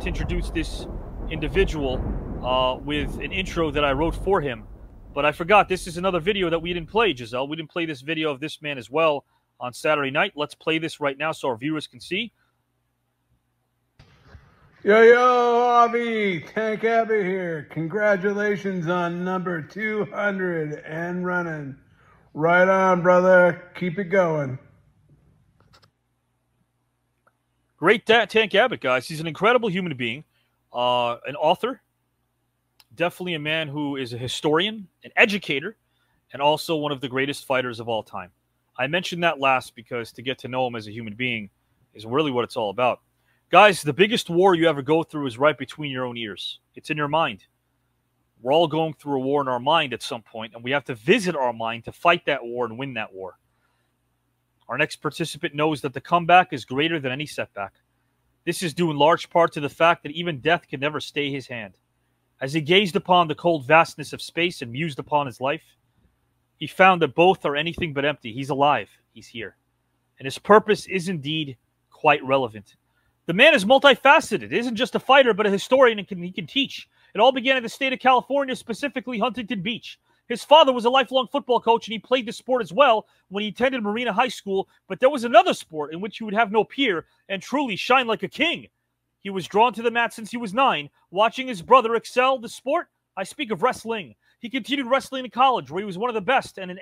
to introduce this individual uh, with an intro that I wrote for him. But I forgot this is another video that we didn't play, Giselle. We didn't play this video of this man as well on Saturday night. Let's play this right now so our viewers can see. Yo, yo, Avi, Tank Abbott here. Congratulations on number 200 and running. Right on, brother. Keep it going. Great Tank Abbott, guys. He's an incredible human being, uh, an author, definitely a man who is a historian, an educator, and also one of the greatest fighters of all time. I mentioned that last because to get to know him as a human being is really what it's all about. Guys, the biggest war you ever go through is right between your own ears. It's in your mind. We're all going through a war in our mind at some point, and we have to visit our mind to fight that war and win that war. Our next participant knows that the comeback is greater than any setback. This is due in large part to the fact that even death can never stay his hand. As he gazed upon the cold vastness of space and mused upon his life, he found that both are anything but empty. He's alive, he's here. And his purpose is indeed quite relevant. The man is multifaceted. He isn't just a fighter, but a historian and can, he can teach. It all began in the state of California, specifically Huntington Beach. His father was a lifelong football coach and he played the sport as well when he attended Marina High School. But there was another sport in which he would have no peer and truly shine like a king. He was drawn to the mat since he was nine, watching his brother excel the sport. I speak of wrestling. He continued wrestling in college, where he was one of the best and an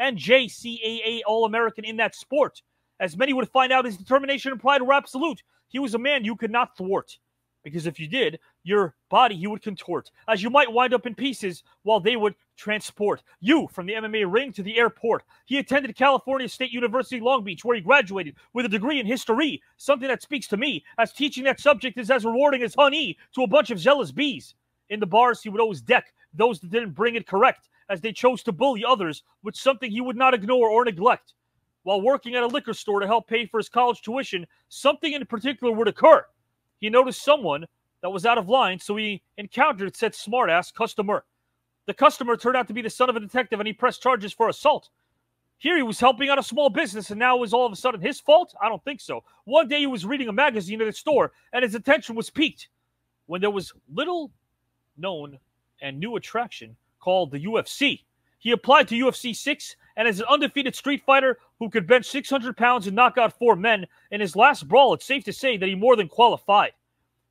NJCAA All American in that sport. As many would find out, his determination and pride were absolute. He was a man you could not thwart. Because if you did, your body he would contort, as you might wind up in pieces while they would transport you from the MMA ring to the airport. He attended California State University Long Beach, where he graduated with a degree in history, something that speaks to me, as teaching that subject is as rewarding as honey to a bunch of zealous bees. In the bars, he would always deck those that didn't bring it correct, as they chose to bully others with something he would not ignore or neglect while working at a liquor store to help pay for his college tuition, something in particular would occur. He noticed someone that was out of line, so he encountered said smartass customer. The customer turned out to be the son of a detective, and he pressed charges for assault. Here he was helping out a small business, and now it was all of a sudden his fault? I don't think so. One day he was reading a magazine at a store, and his attention was piqued when there was little known and new attraction called the UFC. He applied to UFC 6 and as an undefeated street fighter who could bench 600 pounds and knock out four men, in his last brawl, it's safe to say that he more than qualified.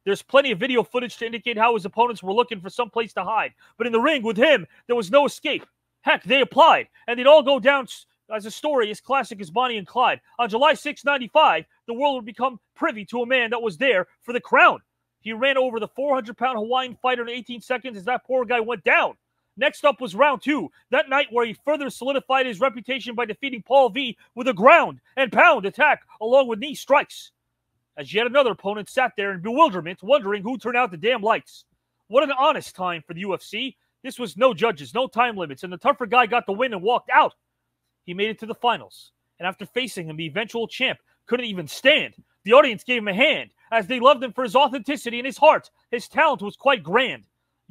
There's plenty of video footage to indicate how his opponents were looking for some place to hide. But in the ring with him, there was no escape. Heck, they applied, and they'd all go down as a story as classic as Bonnie and Clyde. On July 6, 95, the world would become privy to a man that was there for the crown. He ran over the 400 pound Hawaiian fighter in 18 seconds as that poor guy went down. Next up was round two, that night where he further solidified his reputation by defeating Paul V with a ground and pound attack along with knee strikes. As yet another opponent sat there in bewilderment, wondering who turned out the damn lights. What an honest time for the UFC. This was no judges, no time limits, and the tougher guy got the win and walked out. He made it to the finals, and after facing him, the eventual champ couldn't even stand. The audience gave him a hand, as they loved him for his authenticity and his heart. His talent was quite grand.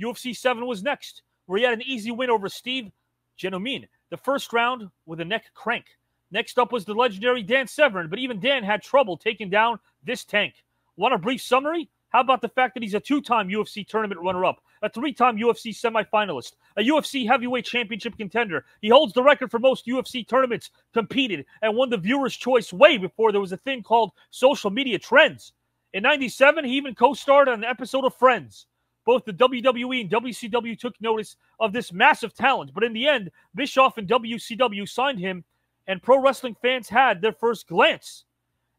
UFC 7 was next where he had an easy win over Steve Jennum in, the first round with a neck crank. Next up was the legendary Dan Severn, but even Dan had trouble taking down this tank. Want a brief summary? How about the fact that he's a two time UFC tournament runner up, a three time UFC semifinalist, a UFC heavyweight championship contender? He holds the record for most UFC tournaments competed and won the viewer's choice way before there was a thing called social media trends. In 97, he even co starred on an episode of Friends. Both the WWE and WCW took notice of this massive talent, but in the end, Bischoff and WCW signed him, and pro wrestling fans had their first glance.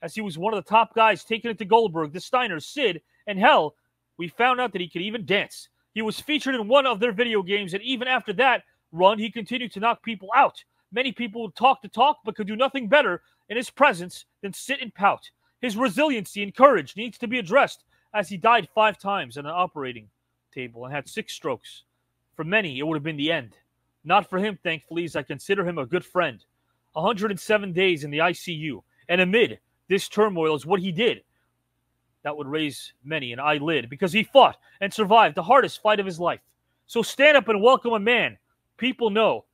As he was one of the top guys taking it to Goldberg, the Steiners, Sid, and hell, we found out that he could even dance. He was featured in one of their video games, and even after that run, he continued to knock people out. Many people would talk to talk, but could do nothing better in his presence than sit and pout. His resiliency and courage needs to be addressed as he died five times in an operating table and had six strokes. For many, it would have been the end. Not for him, thankfully, as I consider him a good friend. 107 days in the ICU, and amid this turmoil is what he did. That would raise many an eyelid because he fought and survived the hardest fight of his life. So stand up and welcome a man. People know,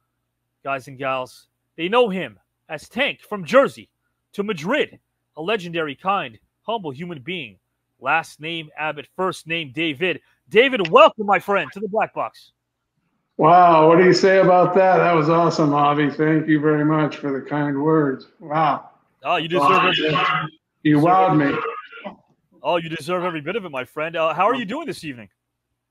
guys and gals, they know him as Tank from Jersey to Madrid, a legendary, kind, humble human being. last name Abbott, first name David. David, welcome, my friend, to the Black Box. Wow, what do you say about that? That was awesome, Avi. Thank you very much for the kind words. Wow. Oh, you deserve it. You wowed me. Oh, you deserve every bit of it, my friend. Uh, how are you doing this evening?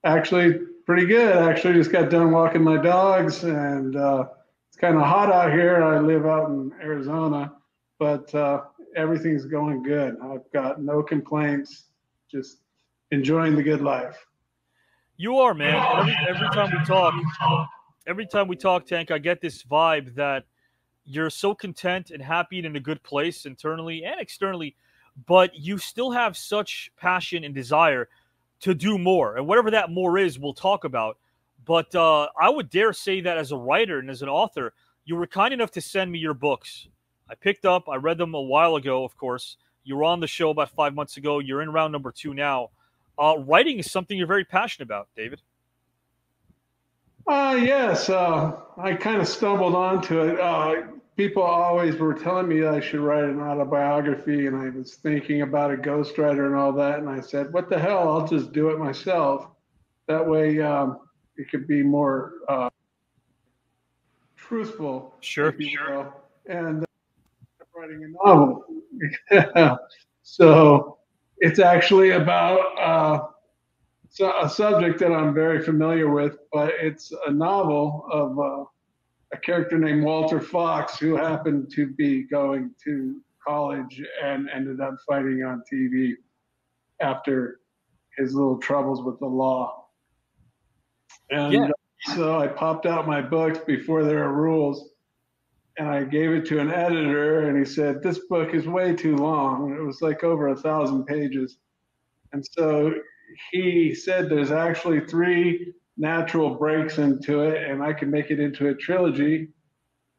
Actually, pretty good. Actually, just got done walking my dogs, and uh, it's kind of hot out here. I live out in Arizona, but uh, everything's going good. I've got no complaints. Just enjoying the good life. You are, man. Every, every time we talk, every time we talk, Tank, I get this vibe that you're so content and happy and in a good place internally and externally, but you still have such passion and desire to do more. And whatever that more is, we'll talk about. But uh, I would dare say that as a writer and as an author, you were kind enough to send me your books. I picked up, I read them a while ago, of course. You were on the show about five months ago. You're in round number two now. Uh, writing is something you're very passionate about, David. Uh, yes. Uh, I kind of stumbled onto it. Uh, people always were telling me I should write an autobiography, and I was thinking about a ghostwriter and all that. And I said, "What the hell? I'll just do it myself. That way, um, it could be more uh, truthful." Sure, sure. And uh, writing a novel. so it's actually about uh, a subject that I'm very familiar with, but it's a novel of uh, a character named Walter Fox who happened to be going to college and ended up fighting on TV after his little troubles with the law. And yeah. Uh, so I popped out my books before there were rules and I gave it to an editor and he said, This book is way too long. It was like over a thousand pages. And so he said there's actually three natural breaks into it, and I can make it into a trilogy.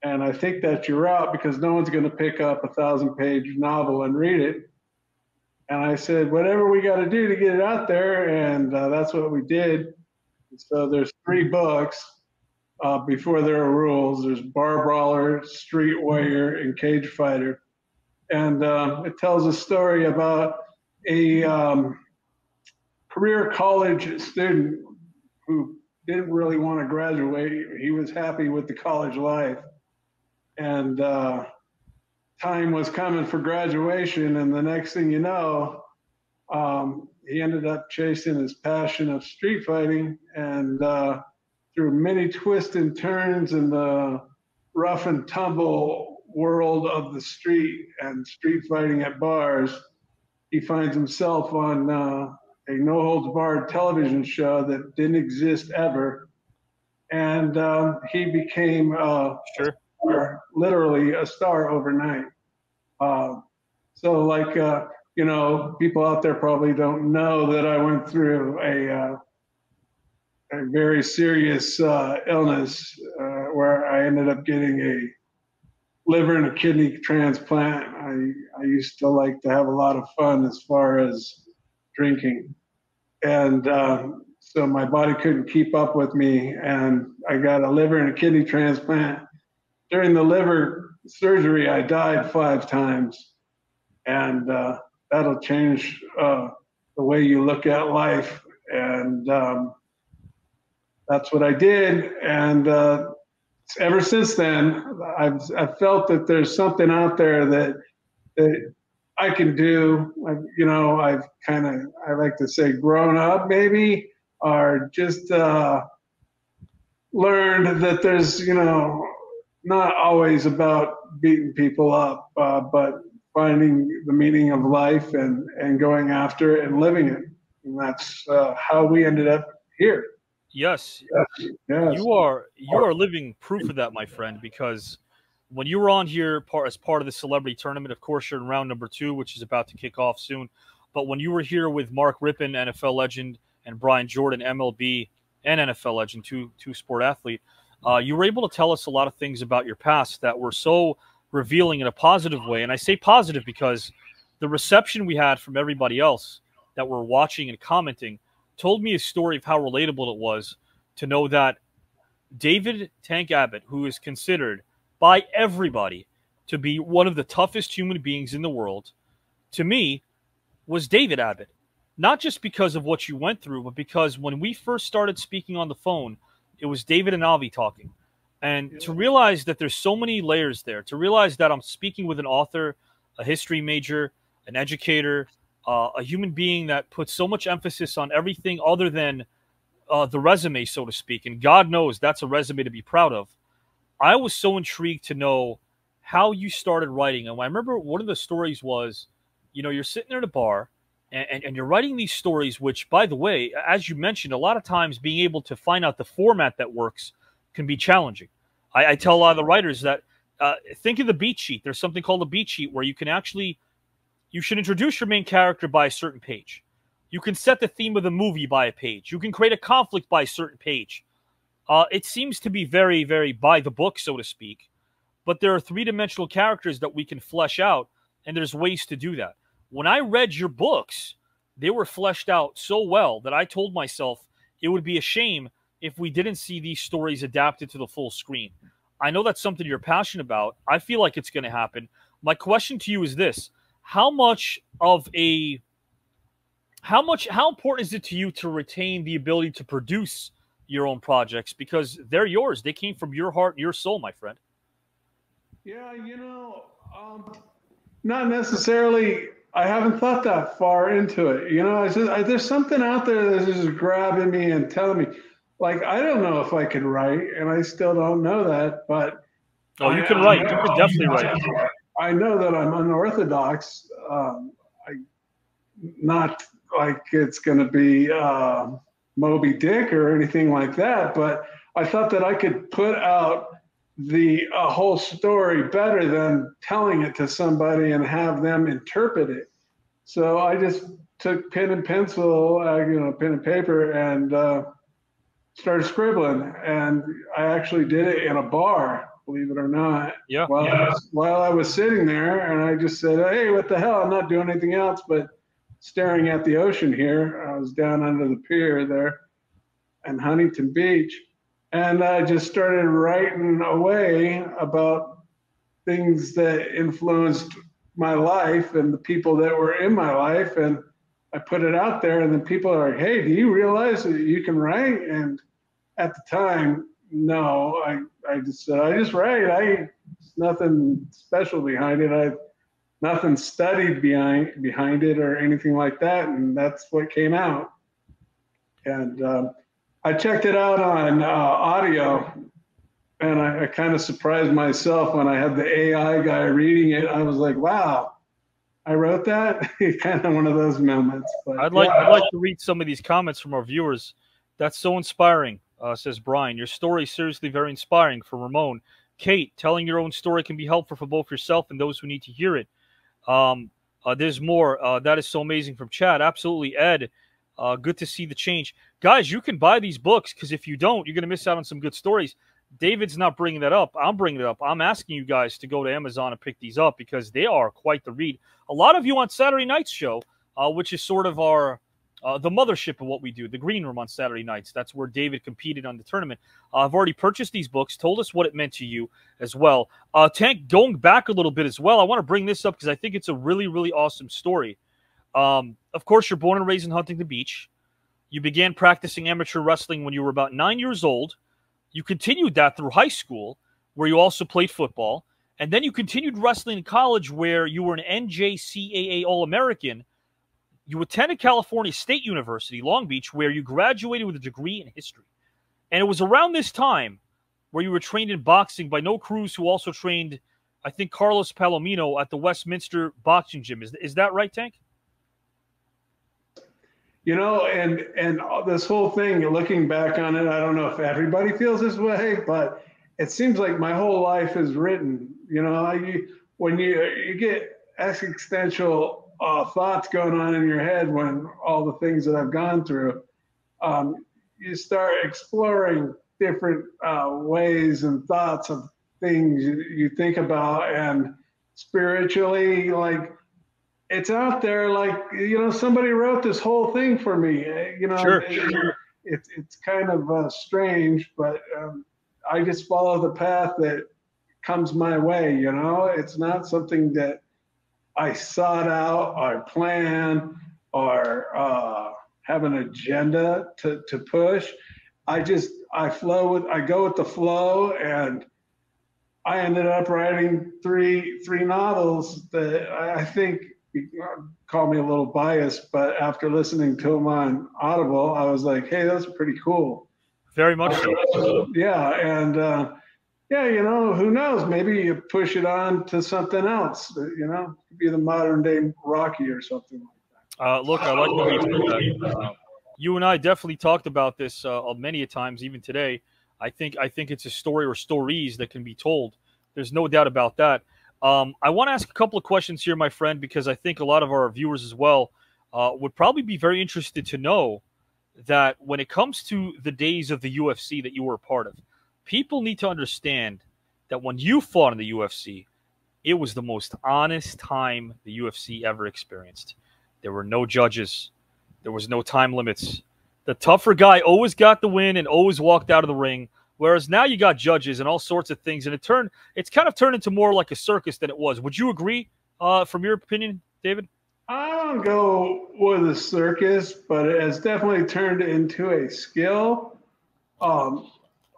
And I think that you're out because no one's going to pick up a thousand page novel and read it. And I said, whatever we got to do to get it out there. And uh, that's what we did. So there's three books uh, before there are rules. There's Bar Brawler, Street Warrior, and Cage Fighter. And uh, it tells a story about a um, career college student who didn't really want to graduate. He was happy with the college life. And uh, time was coming for graduation. And the next thing you know, um, he ended up chasing his passion of street fighting. And uh, through many twists and turns in the rough and tumble world of the street and street fighting at bars, he finds himself on uh, a no holds barred television show that didn't exist ever. And um, he became uh, sure. star, literally a star overnight. Uh, so, like, uh, you know, people out there probably don't know that I went through a, uh, a very serious uh, illness uh, where I ended up getting a liver and a kidney transplant. I, I used to like to have a lot of fun as far as drinking. And um, so my body couldn't keep up with me. And I got a liver and a kidney transplant. During the liver surgery, I died five times. And uh, that'll change uh, the way you look at life. And um, that's what I did. And uh, ever since then, I've, I've felt that there's something out there that, that I can do. you know, I've kind of, I like to say, grown up maybe, or just uh, learned that there's, you know, not always about beating people up, uh, but finding the meaning of life and, and going after it and living it. And that's uh, how we ended up here. Yes. yes. yes. You are you are living proof of that, my friend, because when you were on here part, as part of the celebrity tournament, of course, you're in round number two, which is about to kick off soon. But when you were here with Mark Rypien, NFL legend, and Brian Jordan, MLB and NFL legend, two two sport athlete, uh, you were able to tell us a lot of things about your past that were so revealing in a positive way. And I say positive because the reception we had from everybody else that were watching and commenting told me a story of how relatable it was to know that David Tank Abbott, who is considered by everybody to be one of the toughest human beings in the world, to me, was David Abbott. not just because of what you went through, but because when we first started speaking on the phone, it was David and Avi talking. And to realize that there's so many layers there, to realize that I'm speaking with an author, a history major, an educator, uh, a human being that puts so much emphasis on everything other than uh, the resume, so to speak. And God knows that's a resume to be proud of. I was so intrigued to know how you started writing. And I remember one of the stories was, you know, you're sitting there at a bar and, and, and, you're writing these stories, which, by the way, as you mentioned, a lot of times being able to find out the format that works can be challenging. I, I tell a lot of the writers that uh, think of the beat sheet. There's something called a beat sheet where you can actually you should introduce your main character by a certain page. You can set the theme of the movie by a page. You can create a conflict by a certain page. Uh, it seems to be very, very by the book, so to speak. But there are three dimensional characters that we can flesh out, and there's ways to do that. When I read your books, they were fleshed out so well that I told myself it would be a shame if we didn't see these stories adapted to the full screen. I know that's something you're passionate about. I feel like it's going to happen. My question to you is this How much of a how much how important is it to you to retain the ability to produce your own projects because they're yours. They came from your heart and your soul my friend. Yeah you know um, not necessarily. I haven't thought that far into it. You know I just, I, there's something out there that's just grabbing me and telling me. Like i don't know if i can write and i still don't know that but oh you I, can I, write. You can definitely write. I know that i'm unorthodox. Um, I, not like it's going to be uh, Moby Dick or anything like that, but I thought that I could put out the a whole story better than telling it to somebody and have them interpret it. So I just took pen and pencil, uh, you know, pen and paper, and uh, started scribbling. And I actually did it in a bar, believe it or not. Yeah. While, yeah. I was, while I was sitting there, and I just said, "Hey, what the hell? I'm not doing anything else but." Staring at the ocean here. I was down under the pier there in Huntington Beach. And I just started writing away about things that influenced my life and the people that were in my life. And I put it out there, and then people are like, hey, do you realize that you can write? And at the time, no, I, I just said, I just write. I, nothing special behind it. I, nothing studied behind behind it or anything like that, and that's what came out. And um, I checked it out on uh, audio, and I, I kind of surprised myself when I had the AI guy reading it. I was like, "Wow, I wrote that." kind of one of those moments. But, I'd like yeah. I'd like to read some of these comments from our viewers. That's so inspiring, uh, says Brian. Your story is seriously very inspiring. For Ramon, Kate, telling your own story can be helpful for both yourself and those who need to hear it. Um, uh, there's more. Uh, that is so amazing from Chad. Absolutely, Ed. Uh, good to see the change, guys. You can buy these books because if you don't, you're going to miss out on some good stories. David's not bringing that up. I'm bringing it up. I'm asking you guys to go to Amazon and pick these up because they are quite the read. A lot of you on Saturday night's show, uh, which is sort of our uh, the mothership of what we do, the green room on Saturday nights. That's where David competed on the tournament. Uh, I've already purchased these books, told us what it meant to you as well. Uh, Tank, going back a little bit as well, I want to bring this up because I think it's a really, really awesome story. Um, of course, you're born and raised in Huntington Beach. You began practicing amateur wrestling when you were about nine years old. You continued that through high school, where you also played football. And then you continued wrestling in college, where you were an NJCAA All American you attended California State University, Long Beach, where you graduated with a degree in history. And it was around this time where you were trained in boxing by Noe Cruz, who also trained, I think, Carlos Palomino at the Westminster Boxing Gym. Is, is that right, Tank? You know, and and this whole thing, looking back on it, I don't know if everybody feels this way, but it seems like my whole life is written. You know, when you you get existential uh, thoughts going on in your head when all the things that I've gone through. Um, you start exploring different uh, ways and thoughts of things you, you, think about, and spiritually, like it's out there. Like you know, somebody wrote this whole thing for me. Eh, you know, sure, it, sure. It, it's kind of uh, strange, but um, I just follow the path that comes my way. You know, it's not something that I sought out, I plan or uh, have an agenda to, to push. I just I flow with I go with the flow and I ended up writing three three novels that I think call me a little biased, but after listening to them on Audible, I was like, hey, that's pretty cool. Very much so. Yeah, and uh, yeah, you know, who knows? Maybe you push it on to something else. You know, could be the modern day Rocky or something like that. Uh, look, I like you. Uh, you and I definitely talked about this uh, many a times, even today. I think I think it's a story or stories that can be told. There's no doubt about that. Um, I want to ask a couple of questions here, my friend, because I think a lot of our viewers as well uh, would probably be very interested to know that when it comes to the days of the UFC that you were a part of, people need to understand that when you fought in the UFC, it was the most honest time the UFC ever experienced. There were no judges, there was no time limits. The tougher guy always got the win and always walked out of the ring. Whereas now you got judges and all sorts of things, and it turned it's kind of turned into more like a circus than it was. Would you agree, uh, from your opinion, David? I don't go with a circus, but it has definitely turned into a skill, um,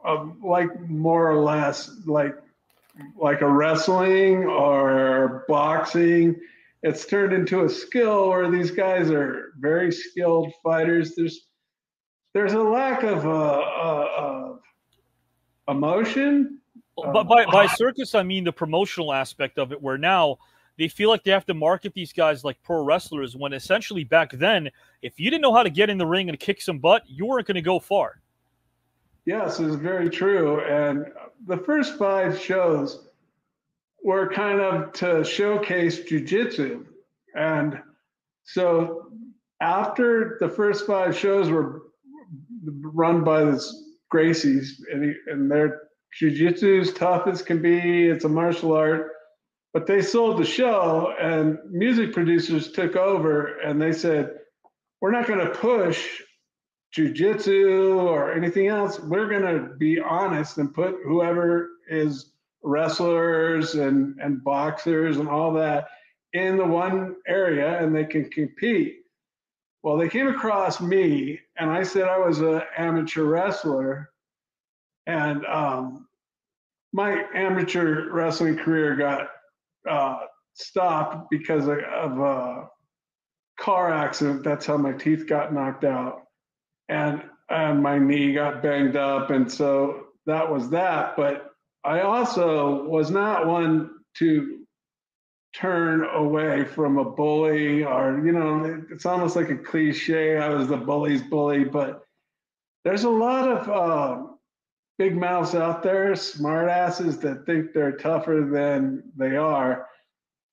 of like more or less like like a wrestling or boxing. It's turned into a skill where these guys are very skilled fighters. There's there's a lack of uh, uh, uh emotion. But by, by circus, I mean the promotional aspect of it, where now they feel like they have to market these guys like pro wrestlers when essentially back then, if you didn't know how to get in the ring and kick some butt, you weren't going to go far. Yes, it's very true. And the first five shows were kind of to showcase jujitsu. And so after the first five shows were run by this Gracie's, and, he, and their jujitsu is tough as can be. It's a martial art, but they sold the show, and music producers took over, and they said, "We're not going to push jujitsu or anything else. We're going to be honest and put whoever is wrestlers and and boxers and all that in the one area, and they can compete." Well, they came across me, and I said I was an amateur wrestler, and um, my amateur wrestling career got uh, stopped because of, of a car accident. That's how my teeth got knocked out, and and my knee got banged up, and so that was that. But I also was not one to turn away from a bully or you know it's almost like a cliche i was the bully's bully but there's a lot of uh, big mouths out there smartasses that think they're tougher than they are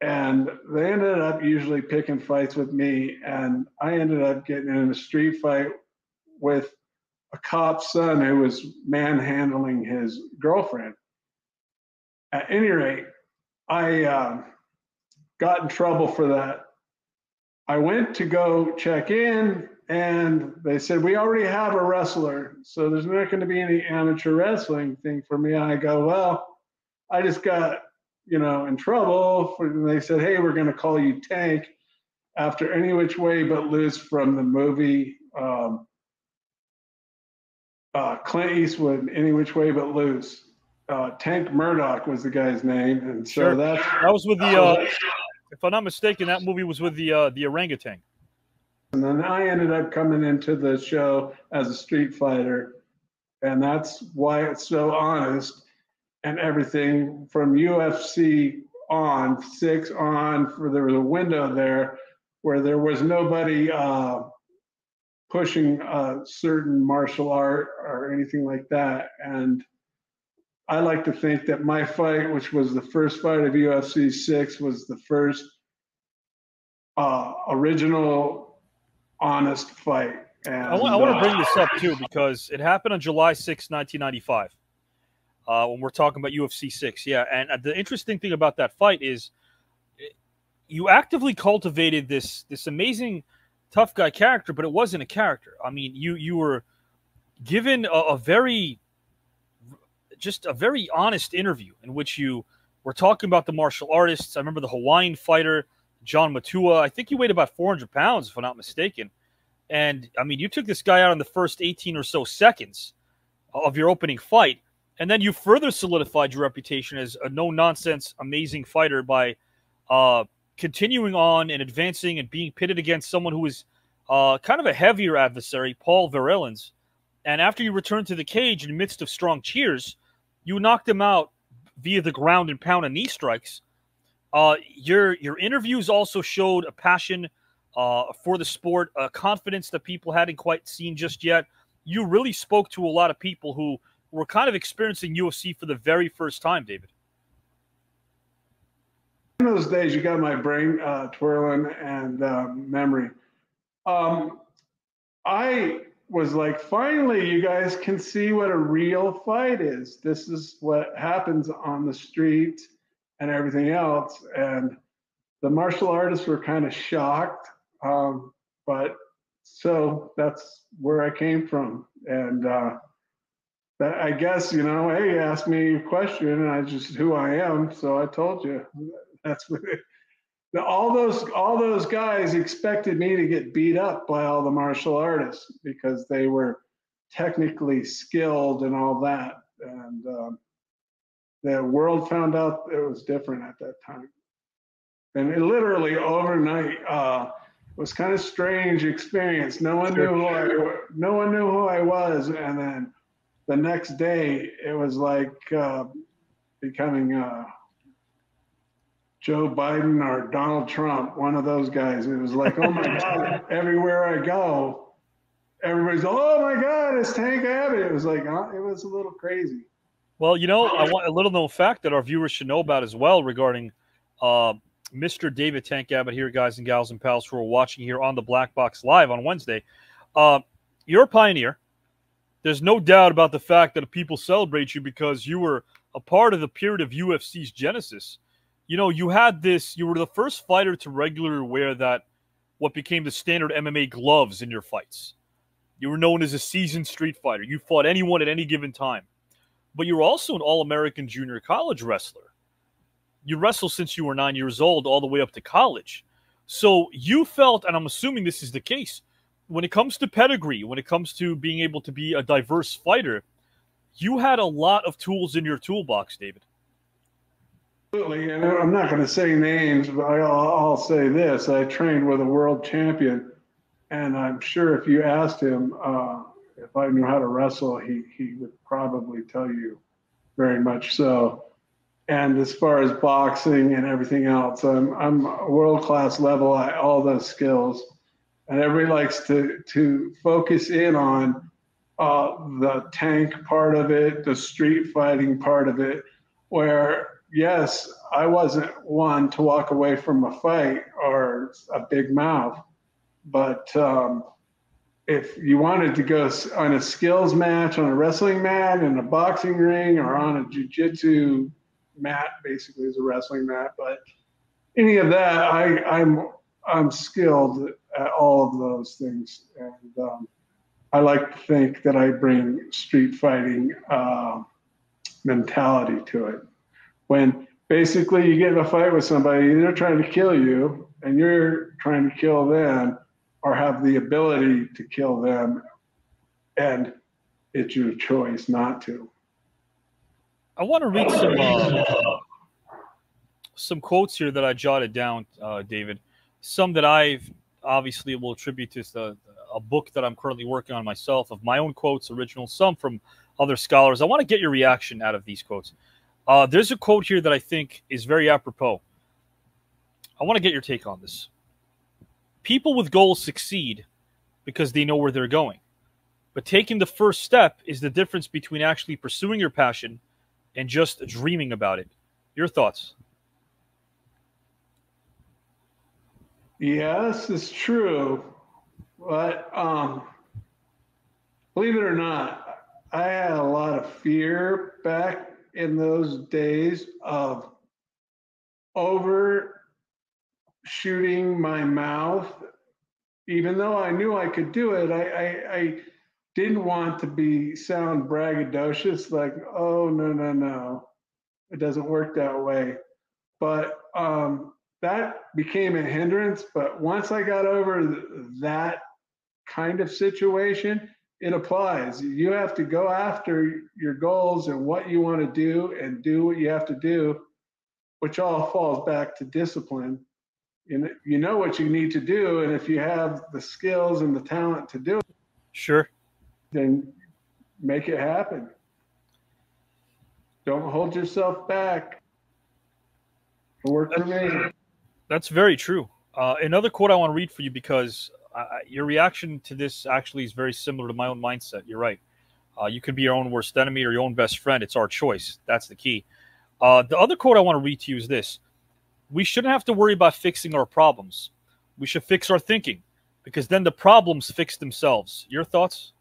and they ended up usually picking fights with me and i ended up getting in a street fight with a cop's son who was manhandling his girlfriend at any rate i uh, got in trouble for that. I went to go check in and they said, We already have a wrestler. So there's not going to be any amateur wrestling thing for me. I go, Well, I just got, you know, in trouble. And they said, Hey, we're going to call you Tank after Any Which Way But Loose from the movie um, uh, Clint Eastwood, Any Which Way But Loose. Uh, Tank Murdock was the guy's name. And so sure. that's. That was with the. Uh, if I'm not mistaken, that movie was with the uh, the orangutan. And then I ended up coming into the show as a street fighter, and that's why it's so honest and everything from UFC on six on. For there was a window there where there was nobody uh, pushing a certain martial art or anything like that, and I like to think that my fight, which was the first fight of UFC six, was the first uh, original, honest fight. And, I, want, I want to bring this up too because it happened on July 6, 1995. Uh, when we're talking about UFC six, yeah. And uh, the interesting thing about that fight is you actively cultivated this this amazing tough guy character, but it wasn't a character. I mean, you you were given a, a very just a very honest interview in which you were talking about the martial artists. I remember the Hawaiian fighter John Matua. I think he weighed about 400 pounds, if I'm not mistaken. And I mean, you took this guy out in the first 18 or so seconds of your opening fight. And then you further solidified your reputation as a no nonsense, amazing fighter by uh, continuing on and advancing and being pitted against someone who was uh, kind of a heavier adversary, Paul Varelans. And after you returned to the cage in the midst of strong cheers, you knocked him out via the ground and pound and knee strikes. Uh, your your interviews also showed a passion uh, for the sport, a confidence that people hadn't quite seen just yet. You really spoke to a lot of people who were kind of experiencing UFC for the very first time, David. In those days, you got my brain uh, twirling and um, memory. Um, I was like, finally, you guys can see what a real fight is. This is what happens on the street and everything else. And the martial artists were kind of shocked. Um, but so that's where I came from. And uh, that, I guess, you know, hey, you asked me a question and I just who I am. So I told you that's what it, all those all those guys expected me to get beat up by all the martial artists because they were technically skilled and all that. And um, the world found out it was different at that time. And it literally overnight uh, was kind of strange experience. No one knew who I no one knew who I was, and then the next day it was like uh, becoming uh, Joe Biden or Donald Trump, one of those guys. It was like, oh my god, everywhere I go, everybody's, oh my god, it's Tank Abbott. It was like, uh, it was a little crazy. Well, you know, I want a little known fact that our viewers should know about as well regarding uh, Mr. David Tank Abbott here, guys and gals and pals who are watching here on the Black Box Live on Wednesday. Uh, you're a pioneer. There's no doubt about the fact that people celebrate you because you were a part of the period of UFC's genesis. You know, you had this, you were the first fighter to regularly wear that, what became the standard MMA gloves in your fights. You were known as a seasoned street fighter. You fought anyone at any given time but you're also an All American junior college wrestler. You wrestled since you were nine years old, all the way up to college. So you felt, and I'm assuming this is the case, when it comes to pedigree, when it comes to being able to be a diverse fighter, you had a lot of tools in your toolbox, David. Absolutely, and I'm not going to say names, but I'll, I'll say this: I trained with a world champion, and I'm sure if you asked him, uh, if I knew how to wrestle, he he would probably tell you very much so. And as far as boxing and everything else, I'm I'm world class level at all those skills, and everybody likes to to focus in on uh, the tank part of it, the street fighting part of it, where yes, I wasn't one to walk away from a fight or a big mouth, but um, if you wanted to go on a skills match on a wrestling mat in a boxing ring or on a jiu-jitsu mat basically is a wrestling mat but any of that i i'm i'm skilled at all of those things and um, i like to think that i bring street fighting uh, mentality to it when basically you get in a fight with somebody they're trying to kill you and you're trying to kill them or have the ability to kill them, and it's your choice not to. I want to read some uh, some quotes here that I jotted down, uh, David. Some that I've obviously will attribute to the, a book that I'm currently working on myself of my own quotes, original, some from other scholars. I want to get your reaction out of these quotes. Uh, there's a quote here that I think is very apropos. I want to get your take on this people with goals succeed because they know where they're going. But taking the first step is the difference between actually pursuing your passion and just dreaming about it. Your thoughts? Yes, it's true. But um, believe it or not, I had a lot of fear back in those days of over shooting my mouth, even though I knew I could do it. I, I, I didn't want to be sound braggadocious, like, oh no no no, it doesn't work that way. But um, that became a hindrance. But once I got over that kind of situation, it applies. You have to go after your goals and what you want to do and do what you have to do, which all falls back to discipline. You you know what you need to do, and if you have the skills and the talent to do it, sure, then make it happen. Don't hold yourself back. It worked for me. That's very true. Uh, another quote I want to read for you because your reaction to this actually is very similar to my own mindset. You're right. Uh, you could be your own worst enemy or your own best friend. It's our choice. That's the key. Uh, the other quote I want to read to you is this We shouldn't have to worry about fixing our problems. We should fix our thinking because then the problems fix themselves. Your thoughts?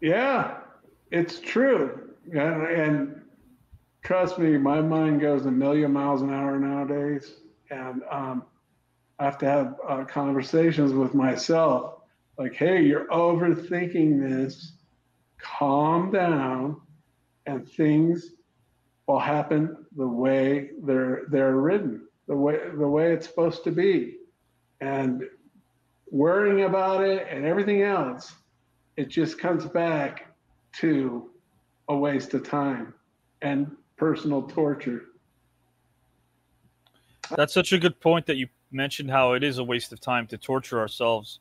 Yeah, it's true. And, and trust me, my mind goes a million miles an hour nowadays. And um, I have to have uh, conversations with myself like, hey, you're overthinking this. Calm down, and things will happen the way they're they're written, the way the way it's supposed to be. And worrying about it and everything else it just comes back to a waste of time and personal torture. That's such a good point that you mentioned how it is a waste of time to torture ourselves.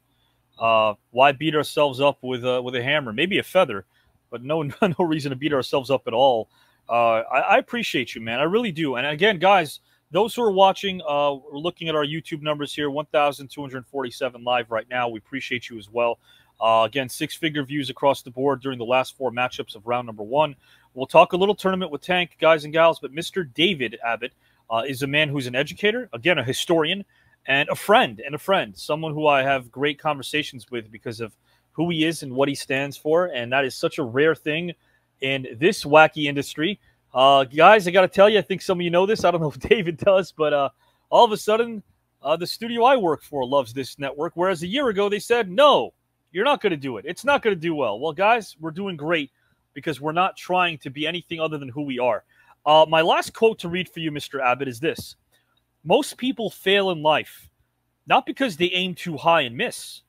Uh, why beat ourselves up with a, with a hammer? Maybe a feather, but no no reason to beat ourselves up at all. Uh, I, I, appreciate you, man. I really do. And again, guys, those who are watching, uh, we're looking at our YouTube numbers here 1,247 live right now. We appreciate you as well. Uh, again, six figure views across the board during the last four matchups of round number one. We'll talk a little tournament with Tank, guys and gals, but Mr. David Abbott uh, is a man who's an educator, again, a historian, and a friend, and a friend, someone who I have great conversations with because of who he is and what he stands for. And that is such a rare thing in this wacky industry. Uh, guys, I got to tell you, I think some of you know this. I don't know if David does, but uh, all of a sudden, uh, the studio I work for loves this network, whereas a year ago they said no you're not going to do it. It's not going to do well. Well, guys, we're doing great because we're not trying to be anything other than who we are. Uh, my last quote to read for you, Mr. Abbott, is this Most people fail in life not because they aim too high and miss,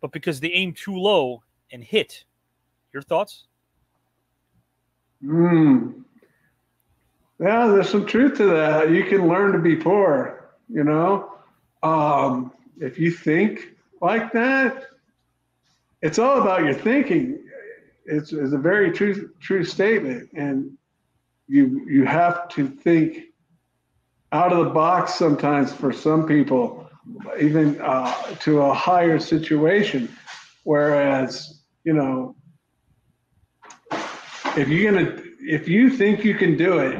but because they aim too low and hit. Your thoughts? Hmm. Yeah, there's some truth to that. You can learn to be poor, you know. Um, if you think like that, it's all about your thinking. It's, it's a very true true statement, and you you have to think out of the box sometimes for some people, even uh, to a higher situation. Whereas you know, if you're gonna if you think you can do it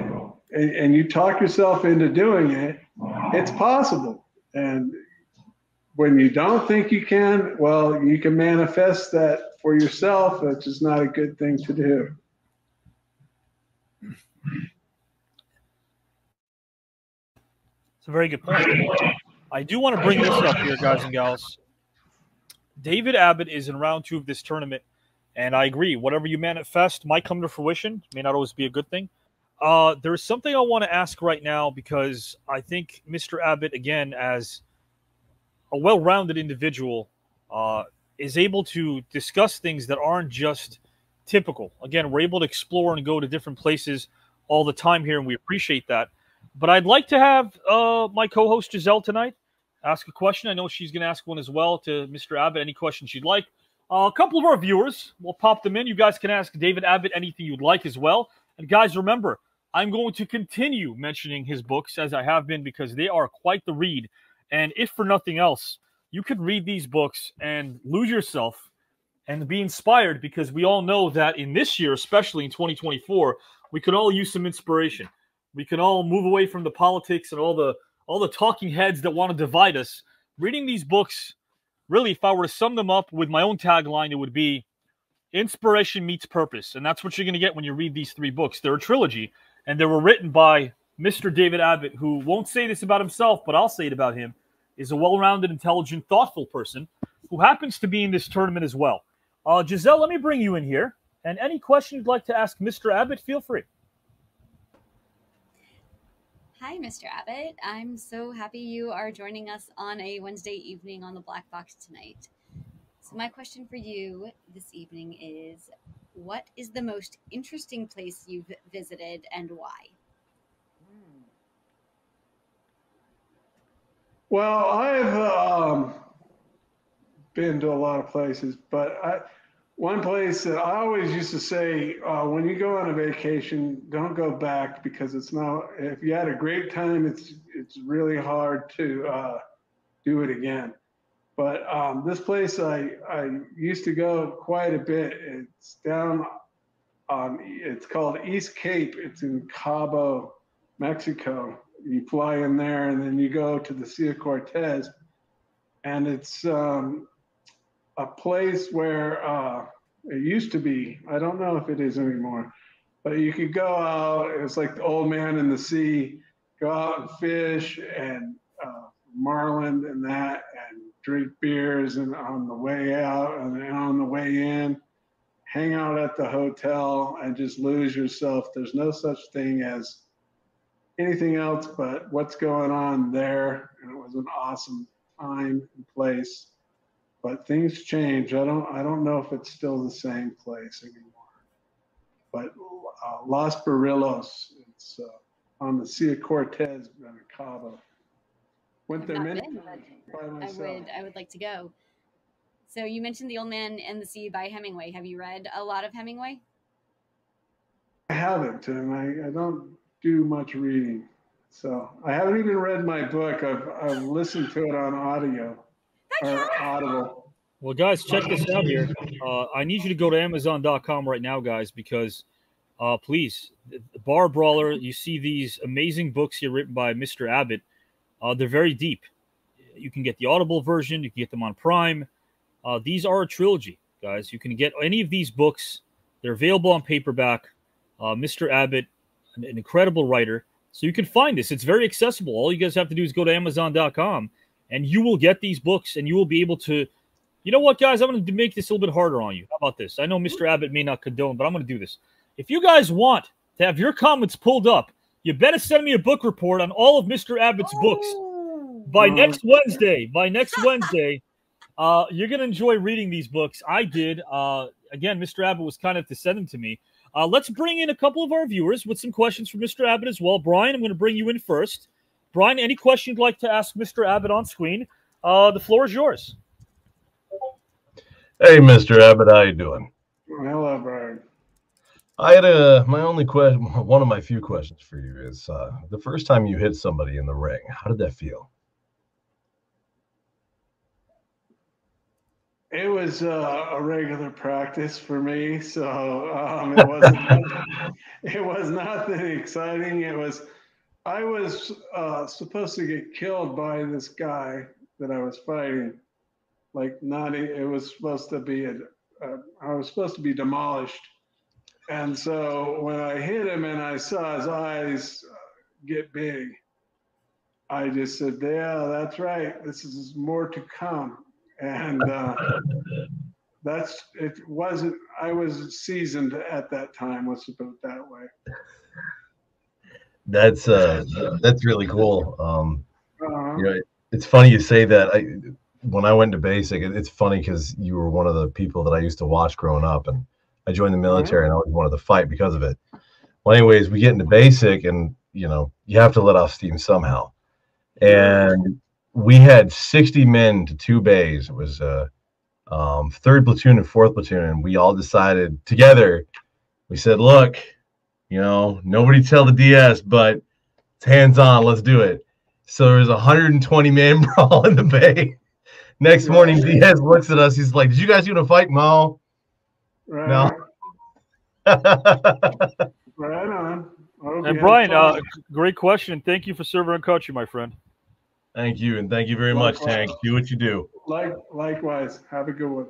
and, and you talk yourself into doing it, it's possible. And when you don't think you can, well, you can manifest that for yourself, which is not a good thing to do. It's a very good point. I do want to bring this up here, guys and gals. David Abbott is in round two of this tournament, and I agree. Whatever you manifest might come to fruition. May not always be a good thing. Uh, there's something I want to ask right now because I think Mr. Abbott, again, as a well-rounded individual uh, is able to discuss things that aren't just typical. Again, we're able to explore and go to different places all the time here, and we appreciate that. But I'd like to have uh, my co-host Giselle tonight ask a question. I know she's going to ask one as well to Mr. Abbott. Any questions she'd like. Uh, a couple of our viewers, we'll pop them in. You guys can ask David Abbott anything you'd like as well. And guys, remember, I'm going to continue mentioning his books as I have been because they are quite the read. And if for nothing else, you could read these books and lose yourself and be inspired because we all know that in this year, especially in 2024, we could all use some inspiration. We can all move away from the politics and all the all the talking heads that want to divide us. Reading these books, really, if I were to sum them up with my own tagline, it would be inspiration meets purpose. And that's what you're going to get when you read these three books. They're a trilogy, and they were written by Mr. David Abbott, who won't say this about himself, but I'll say it about him, is a well rounded, intelligent, thoughtful person who happens to be in this tournament as well. Uh, Giselle, let me bring you in here. And any question you'd like to ask Mr. Abbott, feel free. Hi, Mr. Abbott. I'm so happy you are joining us on a Wednesday evening on the Black Box tonight. So, my question for you this evening is what is the most interesting place you've visited and why? Well, I've um, been to a lot of places, but I, one place that I always used to say uh, when you go on a vacation, don't go back because it's not. If you had a great time, it's it's really hard to uh, do it again. But um, this place I I used to go quite a bit. It's down on. It's called East Cape. It's in Cabo, Mexico. You fly in there and then you go to the Sea of Cortez, and it's um, a place where uh, it used to be. I don't know if it is anymore, but you could go out. It's like the old man in the sea. Go out and fish and uh, marlin and that, and drink beers and on the way out and on the way in. Hang out at the hotel and just lose yourself. There's no such thing as anything else but what's going on there. And it was an awesome time and place but things change. I don't I don't know if it's still the same place anymore. But uh, Los Barriles, it's uh, on the Sea of Cortez Cabo. Went there many been, times by I would I would like to go. So you mentioned The Old Man and the Sea by Hemingway. Have you read a lot of Hemingway? I haven't, and I, I don't do much reading. So I haven't even read my book. I've I've listened to it on audio or Audible. Well, guys, check this out here. Uh, I need you to go to Amazon.com right now, guys, because uh, please, the Bar Brawler, you see these amazing books here written by Mr. Abbott. Uh, they're very deep. You can get the Audible version, you can get them on Prime. Uh, these are a trilogy, guys. You can get any of these books, they're available on paperback. Uh, Mr. Abbott, an, an incredible writer. So you can find this. It's very accessible. All you guys have to do is go to Amazon.com and you will get these books and you will be able to you know what guys? I'm going to make this a little bit harder on you. How about this? I know mr abbott may not condone but i'm going to do this. If you guys want to have your comments pulled up you better send me a book report on all of mr abbott's books by next wednesday. By next wednesday uh, you're going to enjoy reading these books. I did. Uh, again mr abbott was kind of to send them to me uh, let's bring in a couple of our viewers with some questions for mr abbott as well brian i'm going to bring you in first Brian, any question you'd like to ask Mr. Abbott on screen? Uh, the floor is yours. Hey, Mr. Abbott, how you doing? Hello, Brian. I had a my only question. One of my few questions for you is: uh, the first time you hit somebody in the ring, how did that feel? It was uh, a regular practice for me, so um, it wasn't. it was nothing exciting. It was. I was uh, supposed to get killed by this guy that I was fighting. Like not, it was supposed to be a. a I was supposed to be demolished, and so when I hit him and I saw his eyes uh, get big, I just said, "Yeah, that's right. This is more to come." And uh, that's it. Wasn't I was seasoned at that time? Let's put it that way. That's uh, that's really cool. Um, Uh, you know, it's funny you say that. I when I went to basic, it, it's funny because you were one of the people that I used to watch growing up, and I joined the military, and I always wanted to fight because of it. Well, anyways, we get into basic, and you know, you have to let off steam somehow, and we had 60 men to two bays. It was uh, um, third platoon and fourth platoon, and we all decided together. We said, "Look, you know, nobody tell the DS, but it's hands on. Let's do it." So there was a 120 man brawl in the bay. Next morning, Diaz looks at us. He's like, "Did you guys want to fight?" No. right, No. right on. I And Brian, uh, great question. Thank you for serving our country, my friend. Thank you, and thank you very much, Tank. Do what you do. like likewise. Have a good one.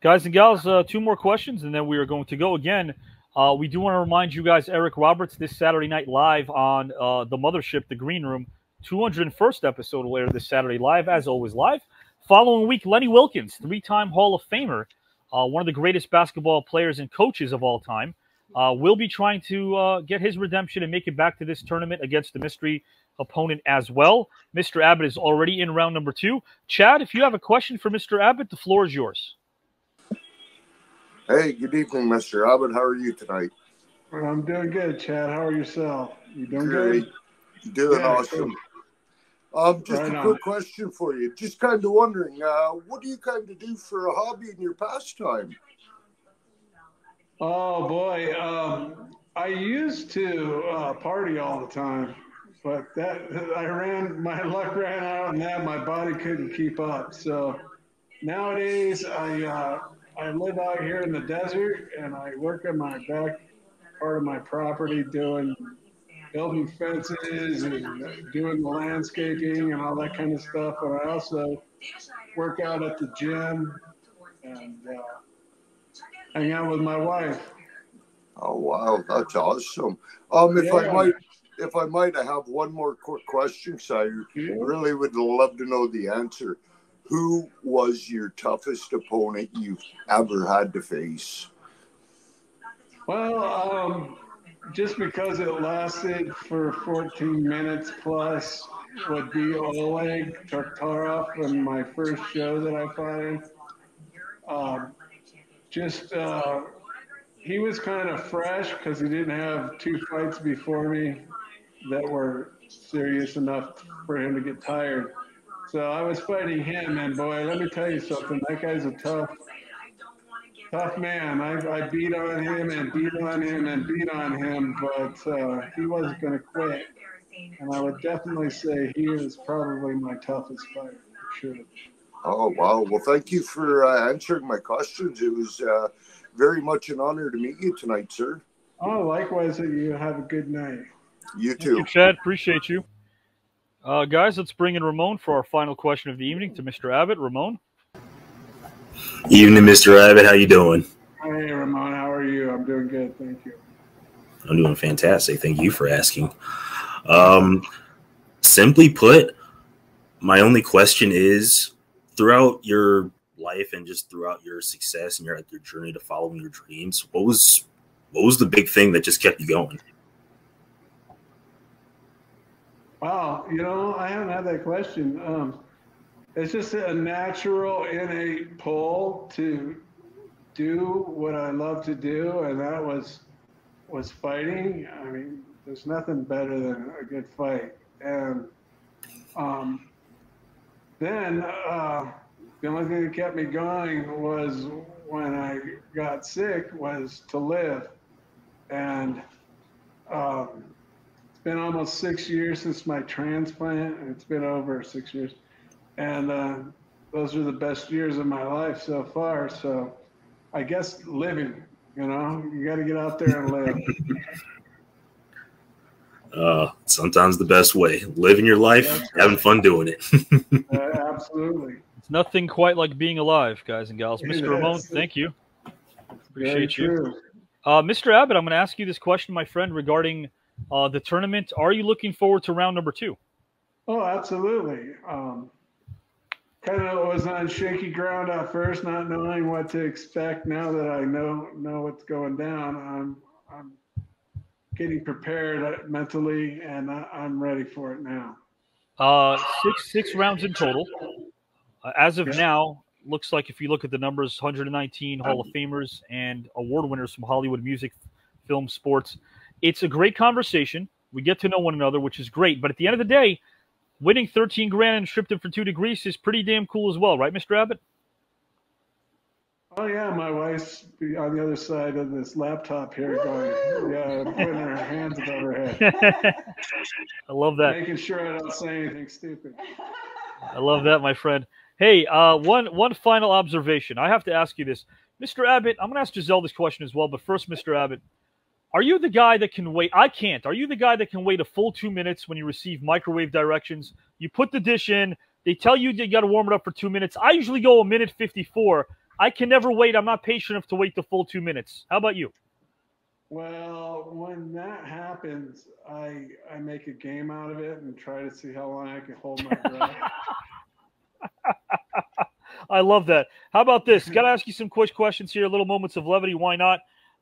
Guys and gals, uh, two more questions, and then we are going to go again. Uh, we do want to remind you guys, Eric Roberts, this Saturday night live on uh, the Mothership, the Green Room. 201st episode will air this Saturday live, as always, live. Following week, Lenny Wilkens, three time Hall of Famer, uh, one of the greatest basketball players and coaches of all time, uh, will be trying to uh, get his redemption and make it back to this tournament against the mystery opponent as well. Mr. Abbott is already in round number two. Chad, if you have a question for Mr. Abbott, the floor is yours. Hey, good evening, Mr. Abbott. How are you tonight? I'm doing good, Chad. How are yourself? You doing Great. good? Doing yeah, awesome. Um, just right a quick on. question for you. Just kind of wondering, uh, what do you kind of do for a hobby in your pastime? Oh boy, um, I used to uh, party all the time, but that I ran my luck ran out, and that my body couldn't keep up. So nowadays, I uh, I live out here in the desert, and I work on my back part of my property doing building fences and doing the landscaping and all that kind of stuff. But I also work out at the gym and uh, hang out with my wife. Oh wow, that's awesome. Um, if yeah. I might, if I might, I have one more quick question, So I really would love to know the answer. Who was your toughest opponent you've ever had to face? Well, um, just because it lasted for 14 minutes plus would be Oleg Taktarov in my first show that I fought in. Um, just uh, he was kind of fresh because he didn't have two fights before me that were serious enough for him to get tired. So I was fighting him, and boy, let me tell you something. That guy's a tough, tough man. I, I beat on him and beat on him and beat on him, but uh, he wasn't going to quit. And I would definitely say he is probably my toughest fighter for sure. Oh wow! Well, thank you for uh, answering my questions. It was uh, very much an honor to meet you tonight, sir. Oh, likewise. You have a good night. You too, you, Chad. Appreciate you, uh, guys. Let's bring in Ramon for our final question of the evening to Mr. Abbott. Ramon. Evening, Mr. Abbott. How you doing? Hey, Ramon. How are you? I'm doing good. Thank you. I'm doing fantastic. Thank you for asking. Um, simply put, my only question is throughout your life and just throughout your success and your your journey to following your dreams, what was what was the big thing that just kept you going? Wow, you know, I haven't had that question. Um, it's just a natural innate pull to do what I love to do, and that was was fighting. I mean, there's nothing better than a good fight, and um, then uh, the only thing that kept me going was when I got sick was to live, and um, it's been almost six years since my transplant. It's been over six years, and uh, those are the best years of my life so far. So, I guess living. You know, you got to get out there and live. Uh, sometimes the best way. Living your life, having fun doing it. uh, absolutely. It's nothing quite like being alive, guys and gals. Mr. Ramon, thank you. Appreciate you. Uh, Mr. Abbott, I'm going to ask you this question, my friend, regarding uh, the tournament. Are you looking forward to round number two? Oh, absolutely. Um, kind of was on shaky ground at first, not knowing what to expect. Now that I know know what's going down, I'm I'm getting prepared mentally, and I'm ready for it now. Uh, six six rounds in total. Uh, as of yeah. now, looks like if you look at the numbers, 119 Hall of Famers and award winners from Hollywood music, film, sports. It's a great conversation. We get to know one another, which is great. But at the end of the day, winning 13 grand and stripped it for two degrees is pretty damn cool as well, right, Mr. Abbott? Oh yeah, my wife's on the other side of this laptop here, going, yeah, putting her hands above her head. I love that. Making sure I don't say anything stupid. I love that, my friend. Hey, uh, one one final observation. I have to ask you this, Mr. Abbott. I'm going to ask Giselle this question as well, but first, Mr. Abbott, are you the guy that can wait? I can't. Are you the guy that can wait a full two minutes when you receive microwave directions? You put the dish in. They tell you you got to warm it up for two minutes. I usually go a minute 54 I can never wait. I'm not patient enough to wait the full two minutes. How about you? Well, when that happens, I I make a game out of it and try to see how long I can hold my breath. I love that. How about this? Got to ask you some quick questions here. Little moments of levity. Why not?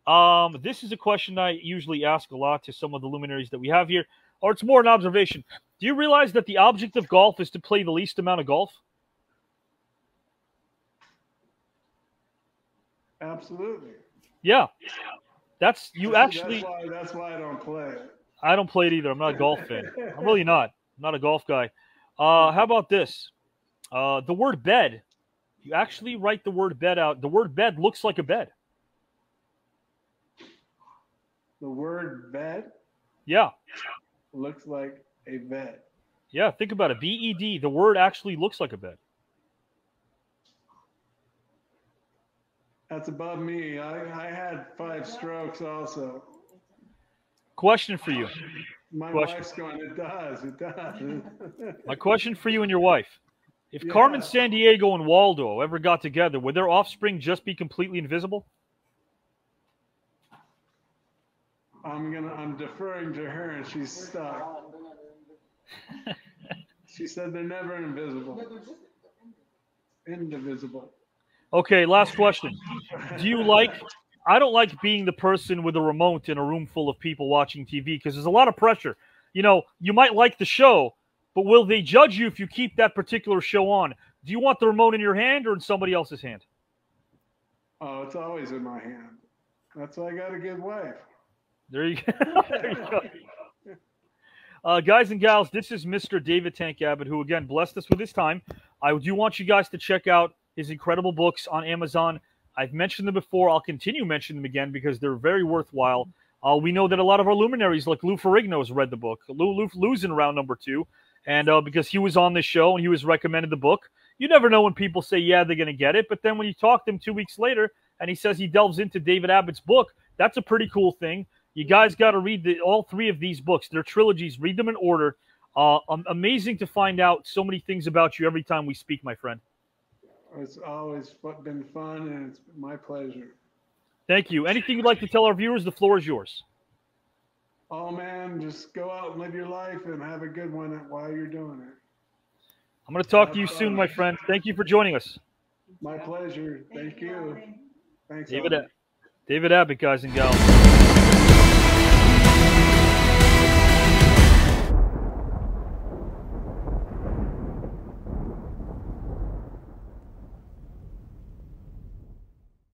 Um, this is a question I usually ask a lot to some of the luminaries that we have here, or it's more an observation. Do you realize that the object of golf is to play the least amount of golf? Absolutely. Yeah. That's you That's- actually. That's why, that's why I don't play it. I don't play it either. I'm not a golf fan. I'm really not. I'm not a golf guy. Uh, how about this? Uh, the word bed. You actually write the word bed out. The word bed looks like a bed. The word bed Yeah. looks like a bed. Yeah. Think about it. B E D. The word actually looks like a bed. That's above me. I, I had five strokes also. Question for you. My Question. wife's going, it does, it does. My question for you and your wife. If Yeah. Carmen Sandiego and Waldo ever got together, would their offspring just be completely invisible? I'm gonna I'm deferring to her and she's stuck. She said they're never invisible. Indivisible. Okay, last question. Do you like? I don't like being the person with a remote in a room full of people watching TV because there's a lot of pressure. You know, you might like the show, but will they judge you if you keep that particular show on? Do you want the remote in your hand or in somebody else's hand? Oh, it's always in my hand. That's why I got a good wife. There you go. There you go. Uh, guys and gals, this is Mr. David Tank Abbott, who again blessed us with his time. I do want you guys to check out his incredible books on Amazon. I've mentioned them before. I'll continue mentioning them again because they're very worthwhile. Uh, we know that a lot of our luminaries, like Lou Ferrigno, has read the book. Lou, Lou Lou's in round number two, and uh, because he was on this show and he was recommended the book, you never know when people say, "Yeah, they're going to get it," but then when you talk to him two weeks later and he says he delves into David Abbott's book, that's a pretty cool thing. You guys got to read the, all three of these books. They're trilogies. Read them in order. Uh, am- amazing to find out so many things about you every time we speak, my friend. It's always been fun and it's my pleasure. Thank you. Anything you'd like to tell our viewers? The floor is yours. Oh man, just go out and live your life and have a good one while you're doing it. I'm going to talk to you soon, my friend. Thank you for joining us. My pleasure. Thank you. Thanks. David, Alan. David Abbott, guys and gals.